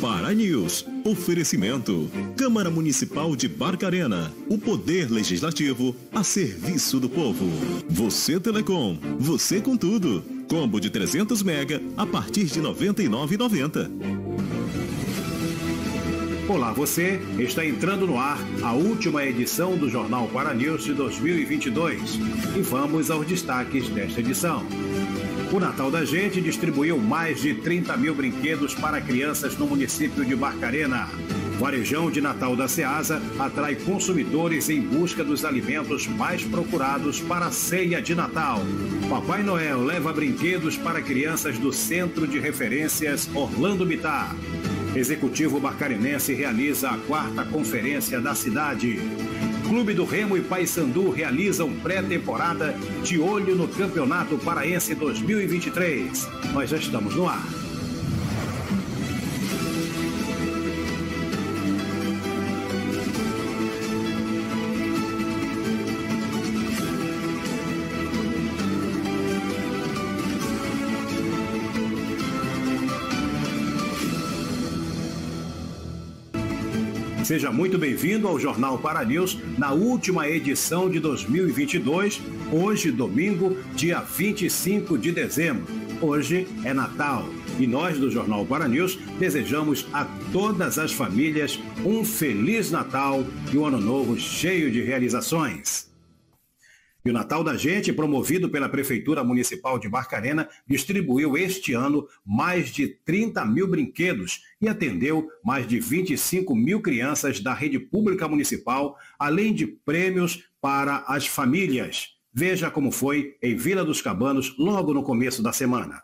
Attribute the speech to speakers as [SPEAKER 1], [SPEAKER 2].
[SPEAKER 1] Para News, oferecimento. Câmara Municipal de Barcarena, o poder legislativo a serviço do povo. Você Telecom, você com tudo. Combo de 300 mega a partir de 99,90.
[SPEAKER 2] Olá, você está entrando no ar a última edição do Jornal Para News de 2022 e vamos aos destaques desta edição. O Natal da Gente distribuiu mais de 30 mil brinquedos para crianças no município de Barcarena. Varejão de Natal da Ceasa atrai consumidores em busca dos alimentos mais procurados para a ceia de Natal. Papai Noel leva brinquedos para crianças do Centro de Referências Orlando Bitar. Executivo Barcarenense realiza a quarta conferência da cidade. Clube do Remo e Paysandu realizam pré-temporada de olho no Campeonato Paraense 2023. Nós já estamos no ar. Seja muito bem-vindo ao Jornal Para News na última edição de 2022, hoje, domingo, dia 25 de dezembro. Hoje é Natal e nós do Jornal Para News desejamos a todas as famílias um Feliz Natal e um Ano Novo cheio de realizações. E o Natal da Gente, promovido pela Prefeitura Municipal de Barcarena, distribuiu este ano mais de 30 mil brinquedos e atendeu mais de 25 mil crianças da rede pública municipal, além de prêmios para as famílias. Veja como foi em Vila dos Cabanos logo no começo da semana.